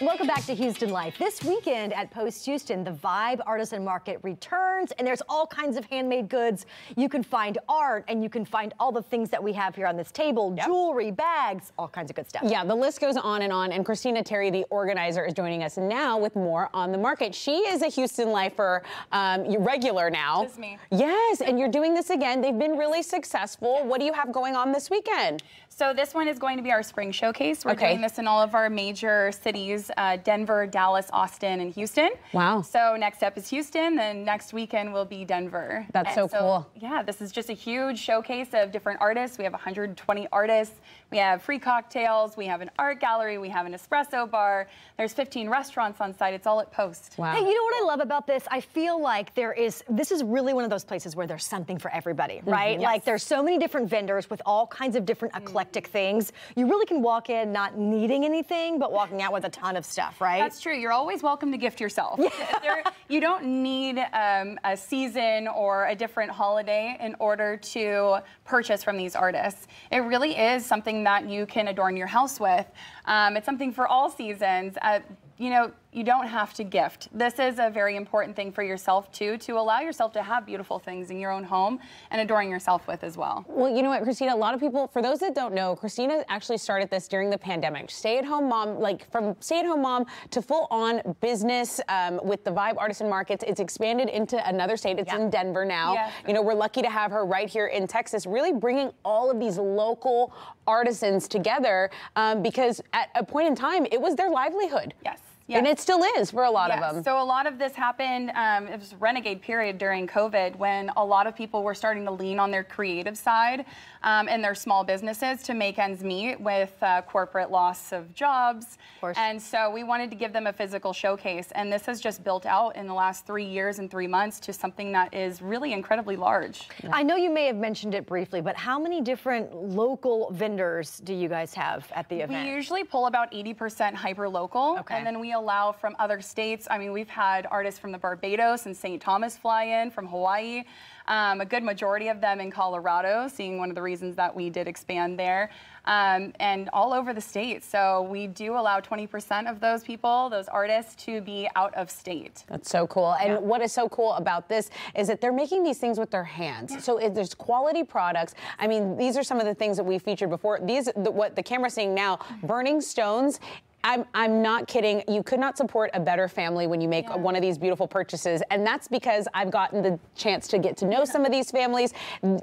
Welcome back to Houston Life. This weekend at Post Houston, the Vibe Artisan Market returns, and there's all kinds of handmade goods. You can find art, and you can find all the things that we have here on this table yep. jewelry, bags, all kinds of good stuff. Yeah, the list goes on and on. And Christina Terry, the organizer, is joining us now with more on the market. She is a Houston Lifer um, regular now. Just me. Yes, and you're doing this again. They've been really successful. What do you have going on this weekend? So this one is going to be our spring showcase. We're okay. doing this in all of our major cities, uh, Denver, Dallas, Austin, and Houston. Wow. So next up is Houston, then next weekend will be Denver. That's so, so, cool. Yeah, this is just a huge showcase of different artists. We have 120 artists. We have free cocktails. We have an art gallery. We have an espresso bar. There's 15 restaurants on site. It's all at Post. Wow. Hey, you know what I love about this? I feel like there is, this is really one of those places where there's something for everybody, mm-hmm. right? Mm -hmm. yes. Like there's so many different vendors with all kinds of different eclectic mm -hmm. things. You really can walk in not needing anything, but walking out with a ton of stuff, right? That's true. You're always welcome to gift yourself. There, you don't need um, a season or a different holiday in order to purchase from these artists. It really is something that you can adorn your house with. Um, it's something for all seasons. Uh, you know, you don't have to gift. This is a very important thing for yourself too, to allow yourself to have beautiful things in your own home and adoring yourself with as well. Well, you know what, Christina, a lot of people, for those that don't know, Christina actually started this during the pandemic. Stay-at-home mom, like from stay-at-home mom to full-on business um, with the Vibe Artisan Markets. It's expanded into another state. It's yeah. in Denver now. Yeah. You know, we're lucky to have her right here in Texas, really bringing all of these local artisans together um, because at a point in time, it was their livelihood. Yes. And it still is for a lot of them. So a lot of this happened, um, it was renegade period during COVID when a lot of people were starting to lean on their creative side um, and their small businesses to make ends meet with uh, corporate loss of jobs. Of and so we wanted to give them a physical showcase. And this has just built out in the last three years and three months to something that is really incredibly large. Yeah. I know you may have mentioned it briefly, but how many different local vendors do you guys have at the event? We usually pull about 80% hyper local. Okay. And then we allow from other states. I mean, we've had artists from the Barbados and St. Thomas fly in, from Hawaii. Um, a good majority of them in Colorado, seeing one of the reasons that we did expand there, um, and all over the state. So we do allow 20% of those people, those artists, to be out of state. That's so cool. And yeah. what is so cool about this is that they're making these things with their hands. Yeah. So there's quality products. I mean, these are some of the things that we featured before. These, the, what the camera's seeing now, burning stones I'm, I'm not kidding. You could not support a better family when you make yeah. one of these beautiful purchases. And that's because I've gotten the chance to get to know yeah. some of these families.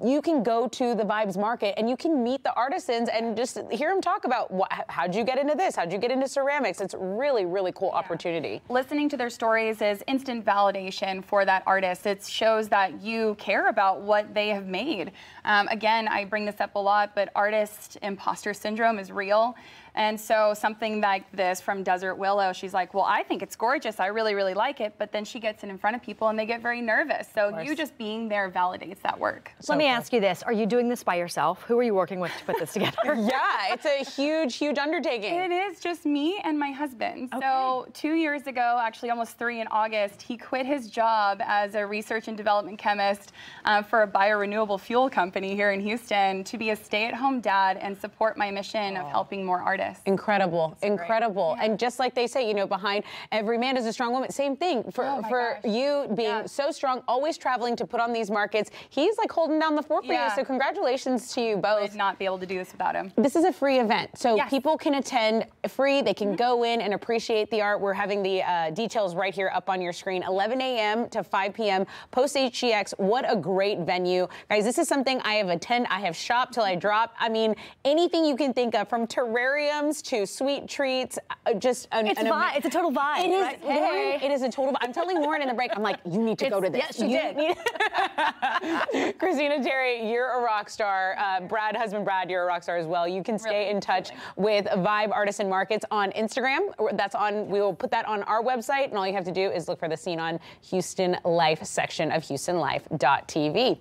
You can go to the Vibes Market and you can meet the artisans and just hear them talk about what, how'd you get into this? How'd you get into ceramics? It's really, really cool yeah. opportunity. Listening to their stories is instant validation for that artist. It shows that you care about what they have made. Um, again, I bring this up a lot, but artist imposter syndrome is real. And so something like this from Desert Willow, she's like, well, I think it's gorgeous. I really, really like it. But then she gets it in front of people and they get very nervous. So you just being there validates that work. So Let me ask you this. Are you doing this by yourself? Who are you working with to put this together? yeah, it's a huge, huge undertaking. It is just me and my husband. Okay. So two years ago, actually almost three in August, he quit his job as a research and development chemist uh, for a biorenewable fuel company here in Houston to be a stay-at-home dad and support my mission oh. of helping more artists. Incredible, That's incredible. Yeah. And just like they say, you know, behind every man is a strong woman. Same thing for, oh for you being yeah. so strong, always traveling to put on these markets. He's like holding down the fort for yeah. you. So congratulations to you both. Would not be able to do this without him. This is a free event. So yes. people can attend free. They can mm -hmm. go in and appreciate the art. We're having the uh, details right here up on your screen. 11 a.m. to 5 p.m. Post HTX. What a great venue. Guys, this is something I have attended. I have shopped till I drop. I mean, anything you can think of from terrarium to sweet treats, uh, just an, it's, an vibe. it's a total vibe. It is, right? Lauren, it is a total vibe. I'm telling Lauren in the break, I'm like, you need to it's, go to this. Yes, she you did. Need... Christina Terry, you're a rock star. Uh, Brad, husband Brad, you're a rock star as well. You can stay really, in touch really. with Vibe Artisan Markets on Instagram. That's on, we will put that on our website, and all you have to do is look for the scene on Houston Life section of HoustonLife.tv.